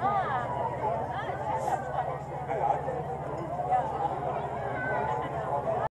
Ah!